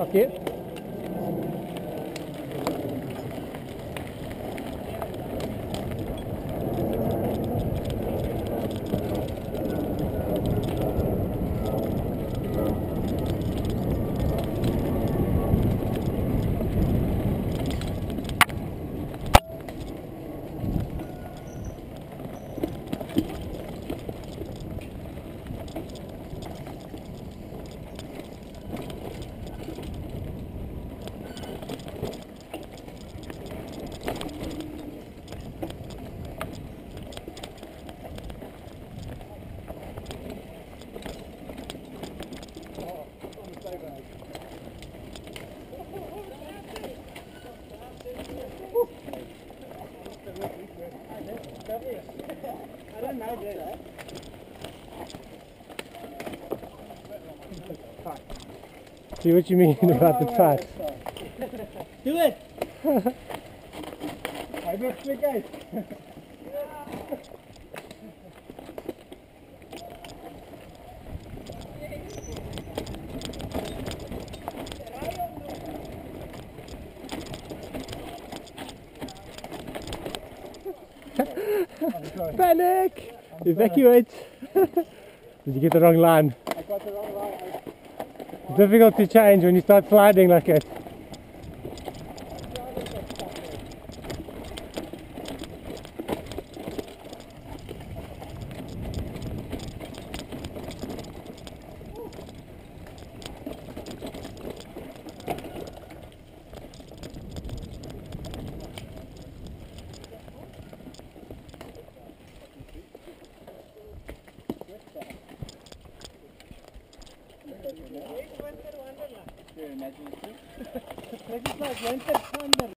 Aquí. See what you mean about the touch. Do it! I don't think I. Panic! Evacuate! Did you get the wrong line? I got the wrong line. It's difficult to change when you start sliding like it. Imagine. It's like winter thunder.